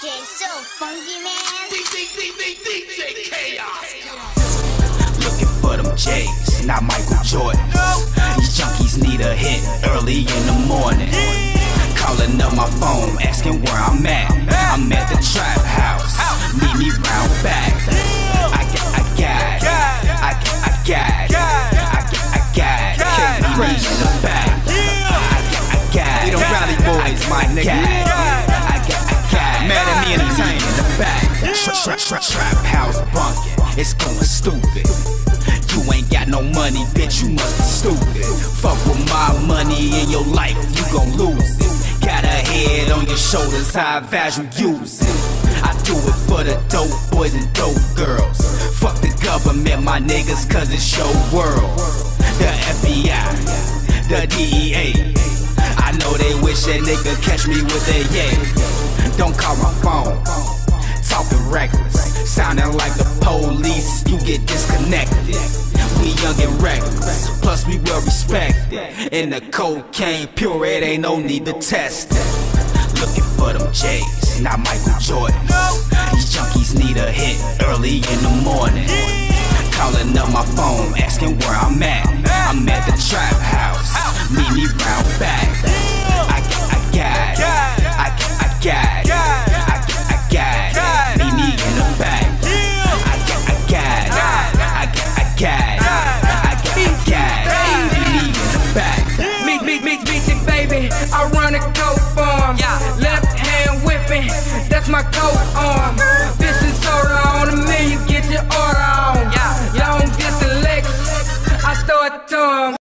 DJ so funky, man. DJ Chaos. Looking for them J's, not Michael Jordan. These junkies need a hit early in the morning. Calling up my phone, asking where I'm at. I'm at the trap house. Meet me round back. I got, I got, I got, I got, I got, I got. Can't meet me in the back. I got, I got. We them rally boys, my I nigga. Mad at me the back. Trap, trap, house bunkin'. It's going stupid. You ain't got no money, bitch. You must be stupid. Fuck with my money in your life, you gon' lose it. Got a head on your shoulders, high value use it. I do it for the dope boys and dope girls. Fuck the government, my niggas, cause it's your world. The FBI, the DEA. I know they wish that nigga catch me with a yay. Don't call my phone. Talking reckless, sounding like the police, you get disconnected. We young and reckless, plus we well respected. And the cocaine pure, it ain't no need to test it. Looking for them J's, not Michael Jordan. These junkies need a hit early in the morning. Calling up my phone, asking where I'm at. I'm at the trap house, meet me round back. My coat arm. This is soda on a million, get your order on. Long distance Lexus, I throw it to.